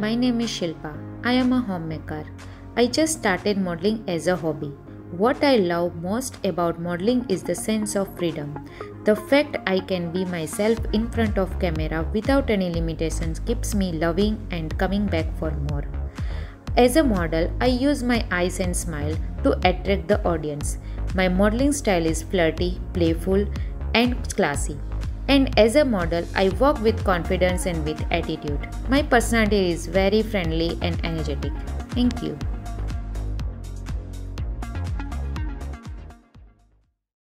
my name is Shilpa. I am a homemaker. I just started modeling as a hobby. What I love most about modeling is the sense of freedom. The fact I can be myself in front of camera without any limitations keeps me loving and coming back for more. As a model, I use my eyes and smile to attract the audience. My modeling style is flirty, playful, and classy. And as a model, I walk with confidence and with attitude. My personality is very friendly and energetic. Thank you.